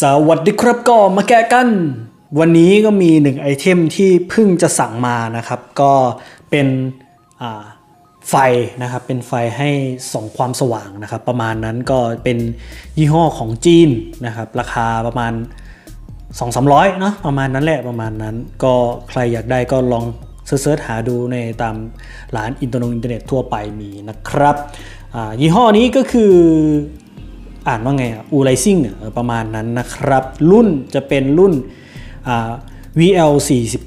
สวัสดีครับก็มาแกะกัน วันนี้ก็มีหนึ่ง item ที่เพิ่งจะสั่งมานะครับ ก็เป็นไฟนะครับ เป็นไฟให้ส่องความสว่างนะครับ ประมาณนั้นก็เป็นยี่ห้อของจีนนะครับ ราคาประมาณ 2 3 0 0เนาะประมาณนั้นแหละประมาณนั้น ก็ใครอยากได้ก็ลอง search หาดูในตามร้านอินเทอร์เน็ตอินเทอร์เน็ตทั่วไปมีนะครับยี่ห้อนี้ก็คือ อ่านว่าไงอะอูไลซิ่งประมาณนั้นนะครับ รุ่นจะเป็นรุ่นอ่า VL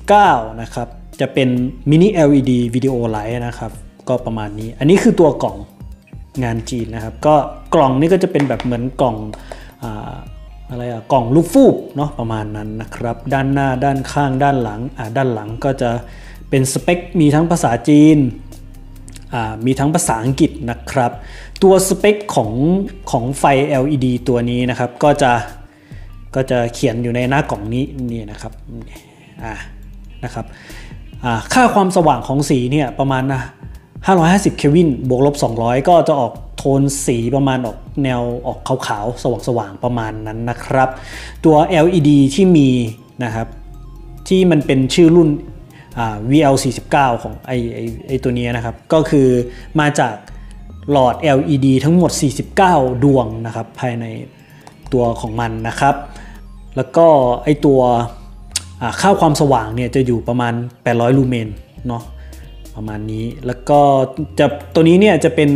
49นะครับ จะเป็นมินิ LED วิดีโอไลท์นะครับ ก็ประมาณนี้ อันนี้คือตัวกล่องงานจีนนะครับ ก็กล่องนี้ก็จะเป็นแบบเหมือนกล่องอ่าอะไรอะกล่องลูกฟูกเนาะประมาณนั้นนะครับ ด้านหน้าด้านข้างด้านหลังอ่าด้านหลังก็จะเป็นสเปค มีทั้งภาษาจีนอ่ามีทั้งภาษาอังกฤษนะครับ ตัวสเปคของของไฟ LED ตัวนี้นะครับ ก็จะก็จะเขียนอยู่ในหน้ากล่องนี้นี่นะครับอ่านะครับอ่าค่าความสว่างของสีเนี่ยประมาณนะ550เคลวินบวกลบ 200 ก็จะออกโทนสีประมาณออกแนวออกขาวๆ สว่างๆ ประมาณนั้นนะครับ ตัว LED ที่มีนะครับ ที่มันเป็นชื่อรุ่น VL 49 ของไอไอไอตัวนี้นะครับ ก็คือมาจาก หลอด LED ทั้งหมด 49 ดวงนะครับ ภายในตัวของมันนะครับ แล้วก็ไอตัวค่าความสว่างเนี่ยจะอยู่ประมาณ 800 ลูเมนเนาะประมาณนี้แล้วก็จะตัวนี้เนี่ยจะเป็น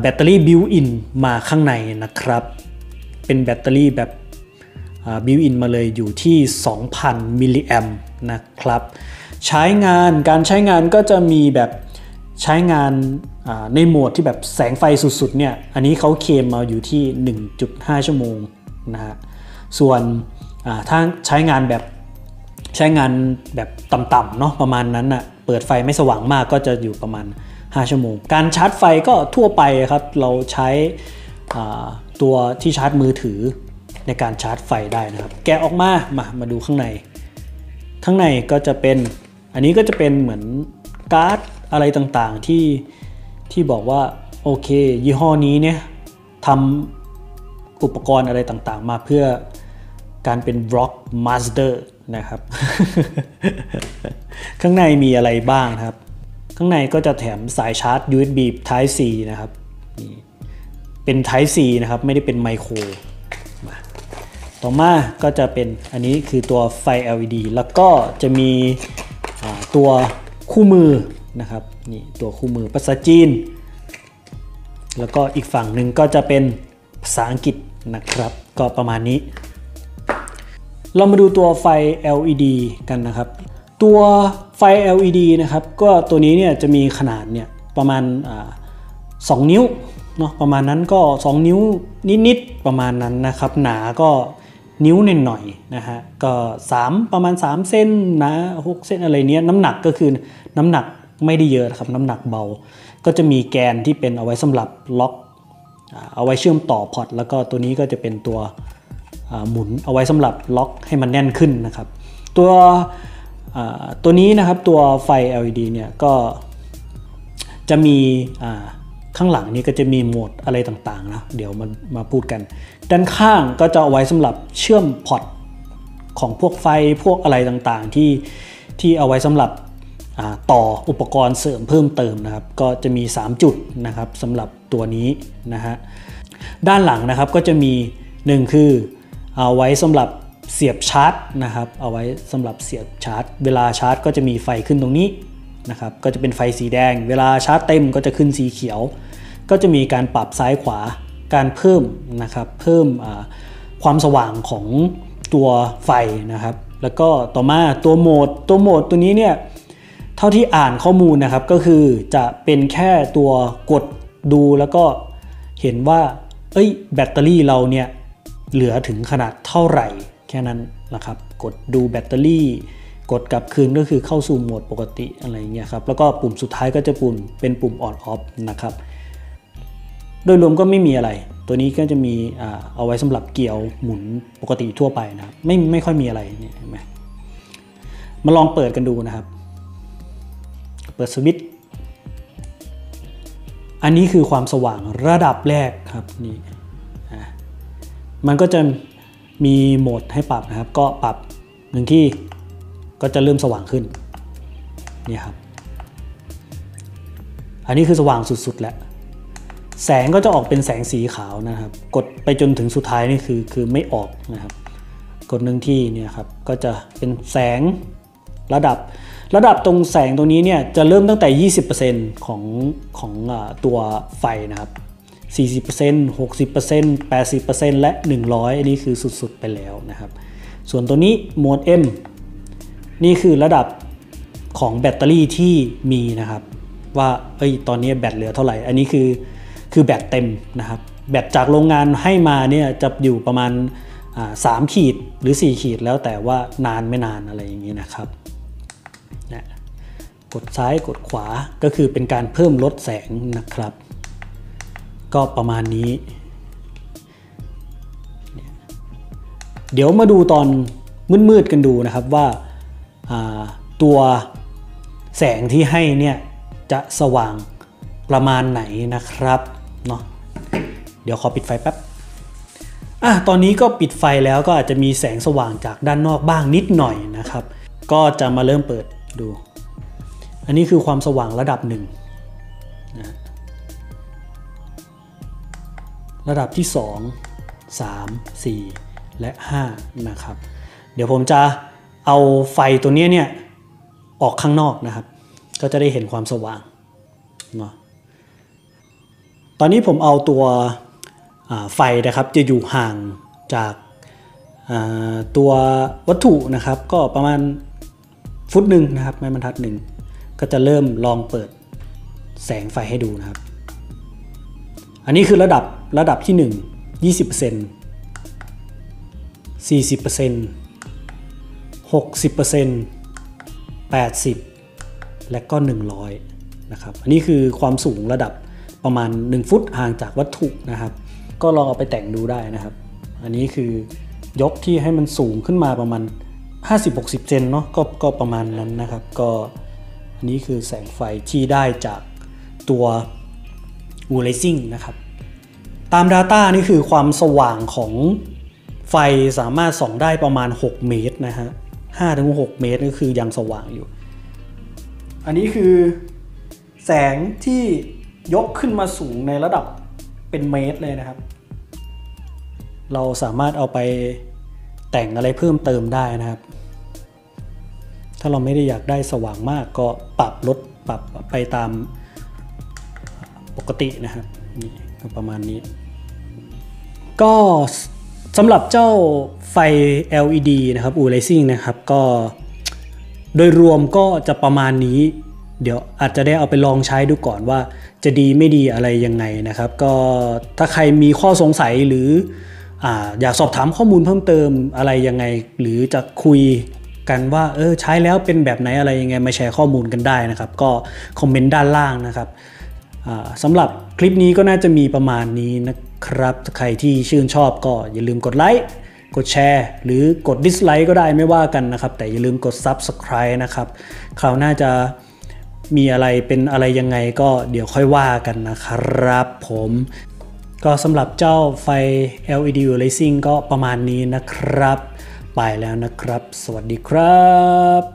แบตเตอรี่ built-in มาข้างในนะครับ เป็นแบตเตอรี่แบบbuilt-in มาเลยอยู่ที่ 2,000 มิลลิแอมป์นะครับ ใช้งานการใช้งานก็จะมีแบบ ใช้งานในโหมดที่แบบแสงไฟสุดๆเนี่ยอันนี้เขาเคมมาอยู่ที่ 1.5 ชั่วโมงนะฮะส่วนถ้าใช้งานแบบใช้งานแบบต่ำๆเนาะประมาณนั้นน่ะเปิดไฟไม่สว่างมากก็จะอยู่ประมาณ 5 ชั่วโมง การชาร์จไฟก็ทั่วไปครับ เราใช้ตัวที่ชาร์จมือถือในการชาร์จไฟได้นะครับ แกะออกมามามาดูข้างใน ข้างในก็จะเป็นอันนี้ก็จะเป็นเหมือนการ์ด อะไรต่างๆที่ที่บอกว่าโอเค ยี่ห้อนี้เนี่ยทำอุปกรณ์อะไรต่างๆ มาเพื่อการเป็น Rock Master นะครับ ข้างในมีอะไรบ้างครับ ข้างในก็จะแถมสายชาร์จ USB Type C นะครับ เป็น Type C นะครับ ไม่ได้เป็นไมโครต่อมาก็จะเป็นอันนี้คือตัวไฟ LED แล้วก็จะมีตัวคู่มือ นะครับนี่ตัวคู่มือภาษาจีน แล้วก็อีกฝั่งหนึ่งก็จะเป็นภาษาอังกฤษนะครับ ก็ประมาณนี้ เรามาดูตัวไฟ LED กันนะครับ ตัวไฟ LED นะครับก็ตัวนี้เนี่ยจะมีขนาดเนี่ยประมาณสองนิ้วเนาะประมาณนั้นก็ 2 นิ้วนิดๆประมาณนั้นนะครับ หนาก็นิ้วหน่อยๆนะฮะก็ 3 ประมาณ 3 เส้นนะ6เส้นอะไรเนี้ยน้ำหนักก็คือน้ำหนัก ไม่ได้เยอะครับน้ำหนักเบา ก็จะมีแกนที่เป็นเอาไว้สำหรับล็อกเอาไว้เชื่อมต่อพอร์ตแล้วก็ตัวนี้ก็จะเป็นตัวหมุนเอาไว้สำหรับล็อกให้มันแน่นขึ้นนะครับ ตัวตัวนี้นะครับตัวไฟ LED เนี่ยก็จะมีข้างหลังนี้ก็จะมีโหมดอะไรต่างๆนะเดี๋ยวมามาพูดกัน ด้านข้างก็จะเอาไว้สำหรับเชื่อมพอร์ตของพวกไฟพวกอะไรต่างๆ ที่ที่เอาไว้สำหรับ ต่ออุปกรณ์เสริมเพิ่มเติมนะครับ ก็จะมี 3 จุดนะครับสำหรับตัวนี้นะฮะด้านหลังนะครับก็จะมี 1 คือเอาไว้สำหรับเสียบชาร์จนะครับ เอาไว้สำหรับเสียบชาร์จ เวลาชาร์จ ก็จะมีไฟขึ้นตรงนี้นะครับ ก็จะเป็นไฟสีแดง เวลาชาร์จเต็มก็จะขึ้นสีเขียว ก็จะมีการปรับซ้ายขวาการเพิ่มนะครับเพิ่มความสว่างของตัวไฟนะครับ แล้วก็ต่อมาตัวโหมดตัวโหมดตัวนี้เนี่ย เท่าที่อ่านข้อมูลนะครับก็คือจะเป็นแค่ตัวกดดูแล้วก็เห็นว่า เอ้ย แบตเตอรี่เราเนี่ยเหลือถึงขนาดเท่าไหร่ แค่นั้นนะครับ กดดูแบตเตอรี่ กดกลับคืนก็คือเข้าสู่โหมดปกติอะไรเงี้ยครับแล้วก็ปุ่มสุดท้ายก็จะปุ่มเป็นปุ่ม on off นะครับ โดยรวมก็ไม่มีอะไร ตัวนี้ก็จะมีเอาไว้สำหรับเกี่ยวหมุนปกติทั่วไปนะไม่ไม่ค่อยมีอะไรเนี่ยเห็นไหมมาลองเปิดกันดูนะครับ เปิดสวิตช์อันนี้คือความสว่างระดับแรกครับนี่มันก็จะมีโหมดให้ปรับนะครับ ก็ปรับหนึ่งที่ก็จะเริ่มสว่างขึ้นนี่ครับ อันนี้คือสว่างสุดๆแล้วแสงก็จะออกเป็นแสงสีขาวนะครับ กดไปจนถึงสุดท้ายนี่คือคือไม่ออกนะครับ กดหนึ่งที่เนี่ยครับก็จะเป็นแสงระดับ ระดับตรงแสงตรงนี้เนี่ยจะเริ่มตั้งแต่ 20%ของของอตัวไฟนะครับ 40% 60% 80%และ 100 อันนี้คือสุดๆไปแล้วนะครับ ส่วนตัวนี้โหมด M นี่คือระดับของแบตเตอรี่ที่มีนะครับ ว่าเอ้ยตอนนี้แบตเหลือเท่าไหร่ อันนี้คือคือแบตเต็มนะครับ แบตจากโรงงานให้มาเนี่ยจะอยู่ประมาณสามขีดหรือ 4 ขีดแล้วแต่ว่านานไม่นานอะไรอย่างนี้นะครับ นะกดซ้ายกดขวาก็คือเป็นการเพิ่มลดแสงนะครับ ก็ประมาณนี้ เดี๋ยวมาดูตอนมืดๆกันดูนะครับว่าตัวแสงที่ให้เนี่ยจะสว่างประมาณไหนนะครับเนาะเดี๋ยวขอปิดไฟแป๊บอะตอนนี้ก็ปิดไฟแล้วก็อาจจะมีแสงสว่างจากด้านนอกบ้างนิดหน่อยนะครับ ก็จะมาเริ่มเปิด ดู อันนี้คือความสว่างระดับหนึ่งนะระดับที่ 2 3 4 และ 5 นะครับ เดี๋ยวผมจะเอาไฟตัวนี้เนี่ยออกข้างนอกนะครับ ก็จะได้เห็นความสว่างเนาะตอนนี้ผมเอาตัวไฟนะครับจะอยู่ห่างจากตัววัตถุนะครับ ก็ประมาณ ฟุตหนึ่งนะครับไม้บรรทัดหนึ่งก็จะเริ่มลองเปิดแสงไฟให้ดูนะครับ อันนี้คือระดับระดับที่ 1 20% 40% 60% 80 และก็ 100 นะครับ อันนี้คือความสูงระดับประมาณ 1 ฟุตห่างจากวัตถุนะครับ ก็ลองเอาไปแต่งดูได้นะครับ อันนี้คือยกที่ให้มันสูงขึ้นมาประมาณ 50-60 เซนเนาะก็ก็ประมาณนั้นนะครับ ก็อันนี้คือแสงไฟที่ได้จากตัววูเลซิ่งนะครับตาม Data นี่คือความสว่างของไฟสามารถส่องได้ประมาณ 6 เมตรนะฮะ5-6เมตรก็คือยังสว่างอยู่ อันนี้คือแสงที่ยกขึ้นมาสูงในระดับเป็นเมตรเลยนะครับ เราสามารถเอาไป แต่งอะไรเพิ่มเติมได้นะครับ ถ้าเราไม่ได้อยากได้สว่างมากก็ปรับลดปรับไปตามปกตินะครับนี่ก็ประมาณนี้ ก็สำหรับเจ้าไฟ LED นะครับอูไลซิ่งนะครับก็โดยรวมก็จะประมาณนี้ เดี๋ยวอาจจะได้เอาไปลองใช้ดูก่อนว่าจะดีไม่ดีอะไรยังไงนะครับ ก็ถ้าใครมีข้อสงสัยหรือ อยากสอบถามข้อมูลเพิ่มเติมอะไรยังไง หรือจะคุยกันว่าเออใช้แล้วเป็นแบบไหนอะไรยังไงมาแชร์ข้อมูลกันได้นะครับ ก็คอมเมนต์ด้านล่างนะครับสำหรับคลิปนี้ก็น่าจะมีประมาณนี้นะครับ ใครที่ชื่นชอบก็อย่าลืมกดไลค์กดแชร์ หรือกดดิสไลค์ก็ได้ไม่ว่ากันนะครับ แต่อย่าลืมกด Subscribe นะครับ คราวหน้าจะมีอะไรเป็นอะไรยังไงก็เดี๋ยวค่อยว่ากันนะครับผม ก็สำหรับเจ้าไฟ LED Racing ก็ประมาณนี้นะครับ ไปแล้วนะครับ สวัสดีครับ